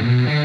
Mm-hmm.